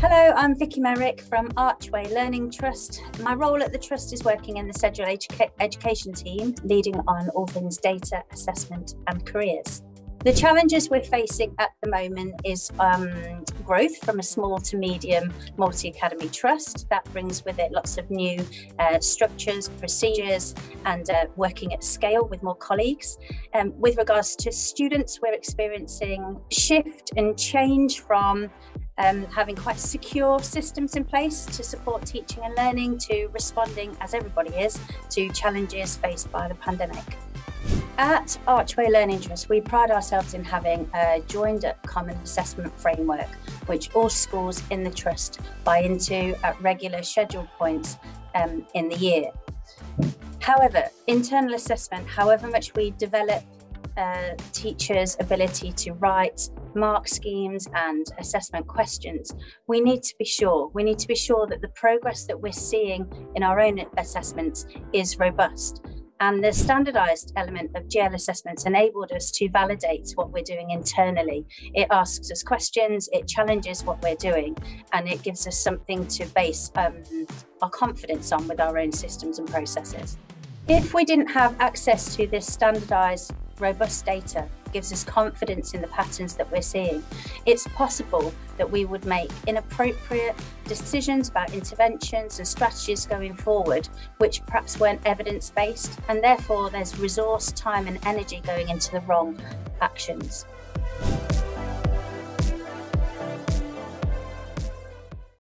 Hello, I'm Vicky Merrick from Archway Learning Trust. My role at the Trust is working in the Sedgwick Educa- Education team, leading on all things data, assessment, and careers. The challenges we're facing at the moment is um, growth from a small to medium multi academy trust. That brings with it lots of new uh, structures, procedures, and uh, working at scale with more colleagues. Um, with regards to students, we're experiencing shift and change from um, having quite secure systems in place to support teaching and learning to responding, as everybody is, to challenges faced by the pandemic. At Archway Learning Trust, we pride ourselves in having a joined up common assessment framework, which all schools in the Trust buy into at regular scheduled points um, in the year. However, internal assessment, however much we develop uh, teachers' ability to write mark schemes and assessment questions, we need to be sure. We need to be sure that the progress that we're seeing in our own assessments is robust. And the standardized element of GL assessments enabled us to validate what we're doing internally. It asks us questions, it challenges what we're doing, and it gives us something to base um, our confidence on with our own systems and processes. If we didn't have access to this standardized, robust data, gives us confidence in the patterns that we're seeing, it's possible that we would make inappropriate decisions about interventions and strategies going forward, which perhaps weren't evidence based, and therefore there's resource, time, and energy going into the wrong actions.